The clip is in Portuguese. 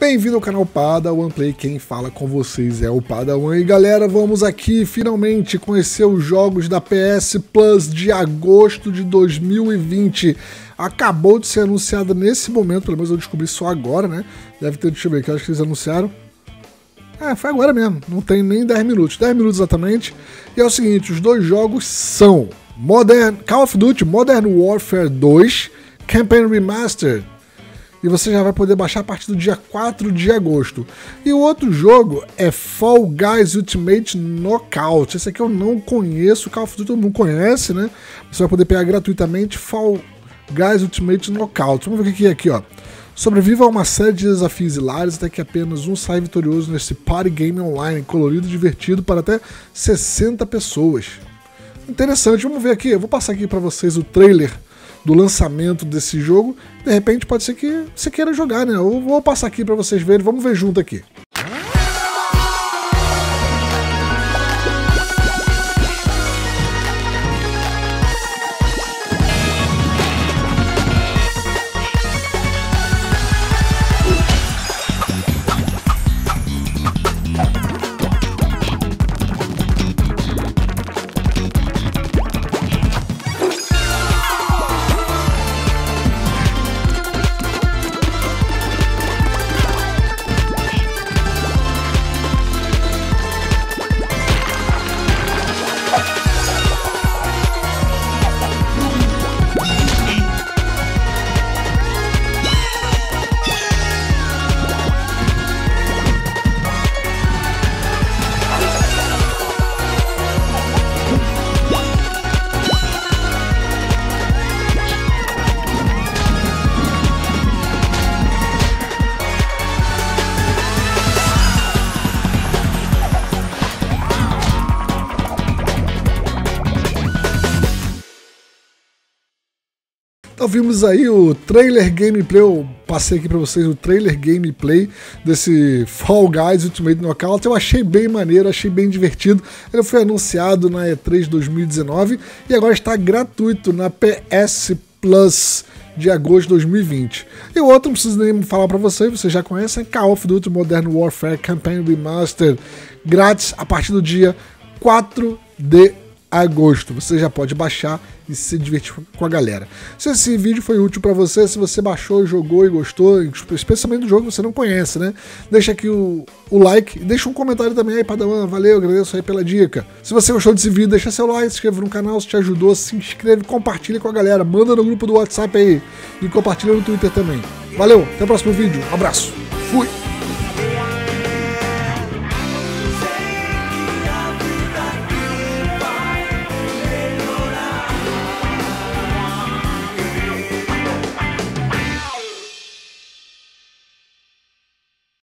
Bem-vindo ao canal Padawan Play, quem fala com vocês é o Padawan. E galera, vamos aqui finalmente conhecer os jogos da PS Plus de agosto de 2020. Acabou de ser anunciado nesse momento, pelo menos eu descobri só agora, né? Deve ter, deixa eu ver, que acho que eles anunciaram. É, foi agora mesmo, não tem nem 10 minutos, 10 minutos exatamente. E é o seguinte, os dois jogos são Modern, Call of Duty Modern Warfare 2 Campaign Remastered e você já vai poder baixar a partir do dia 4 de agosto. E o outro jogo é Fall Guys Ultimate Knockout. Esse aqui eu não conheço, Call of Duty todo mundo conhece, né? Você vai poder pegar gratuitamente Fall Guys Ultimate Knockout. Vamos ver o que é aqui, ó. Sobreviva a uma série de desafios hilários até que apenas um saia vitorioso nesse party game online, colorido e divertido para até 60 pessoas. Interessante, vamos ver aqui. Eu vou passar aqui para vocês o trailer do lançamento desse jogo. De repente pode ser que você queira jogar, né? Eu vou passar aqui para vocês verem, vamos ver junto aqui. Então vimos aí o trailer gameplay, eu passei aqui para vocês o trailer gameplay desse Fall Guys Ultimate Knockout. Eu achei bem maneiro, achei bem divertido. Ele foi anunciado na E3 2019 e agora está gratuito na PS Plus de agosto de 2020. E o outro, não preciso nem falar para vocês, vocês já conhecem, Call of Duty Modern Warfare Campaign Remastered, grátis a partir do dia 4 de agosto. Você já pode baixar e se divertir com a galera. Se esse vídeo foi útil para você, se você baixou, jogou e gostou, especialmente do jogo que você não conhece, né? Deixa aqui o, o like e deixa um comentário também aí, Padawan. Valeu, agradeço aí pela dica. Se você gostou desse vídeo, deixa seu like, se inscreva no canal se te ajudou, se inscreve, compartilha com a galera, manda no grupo do WhatsApp aí e compartilha no Twitter também. Valeu, até o próximo vídeo, um abraço, fui!